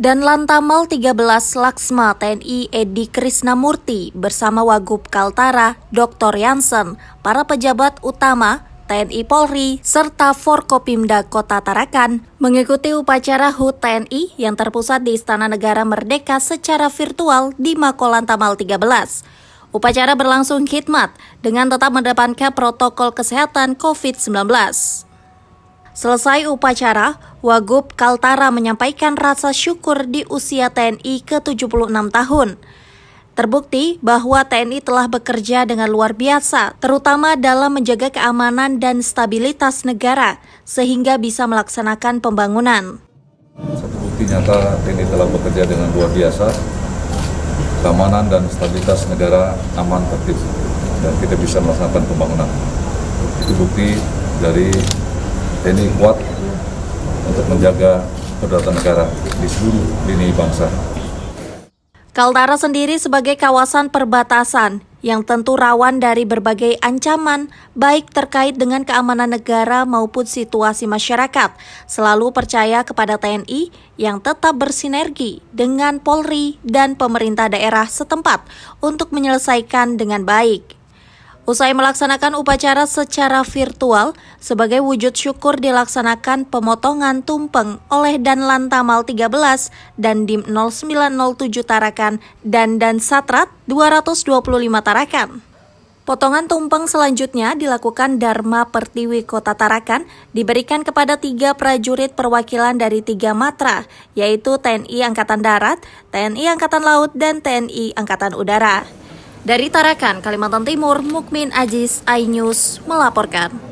Dan Lantamal 13 Laksma TNI Edi Krisnamurti bersama Wagub Kaltara, Dr. Yansen, para pejabat utama TNI Polri, serta Forkopimda Kota Tarakan mengikuti upacara HUT TNI yang terpusat di Istana Negara Merdeka secara virtual di Makolantamal 13. Upacara berlangsung khidmat dengan tetap mendepankan protokol kesehatan COVID-19. Selesai upacara, Wagub Kaltara menyampaikan rasa syukur di usia TNI ke-76 tahun. Terbukti bahwa TNI telah bekerja dengan luar biasa, terutama dalam menjaga keamanan dan stabilitas negara, sehingga bisa melaksanakan pembangunan. Satu bukti nyata TNI telah bekerja dengan luar biasa, keamanan dan stabilitas negara aman tertib, dan kita bisa melaksanakan pembangunan. Itu bukti dari TNI kuat untuk menjaga kedaulatan negara di seluruh lini bangsa. Kaltara sendiri sebagai kawasan perbatasan yang tentu rawan dari berbagai ancaman, baik terkait dengan keamanan negara maupun situasi masyarakat, selalu percaya kepada TNI yang tetap bersinergi dengan Polri dan pemerintah daerah setempat untuk menyelesaikan dengan baik. Usai melaksanakan upacara secara virtual, sebagai wujud syukur dilaksanakan pemotongan tumpeng oleh Dan Lantamal 13 dan Dim 0907 Tarakan dan Dan Satrat 225 Tarakan. Potongan tumpeng selanjutnya dilakukan Dharma Pertiwi Kota Tarakan diberikan kepada tiga prajurit perwakilan dari tiga matra, yaitu TNI Angkatan Darat, TNI Angkatan Laut, dan TNI Angkatan Udara. Dari Tarakan, Kalimantan Timur, Mukmin Ajis, iNews melaporkan.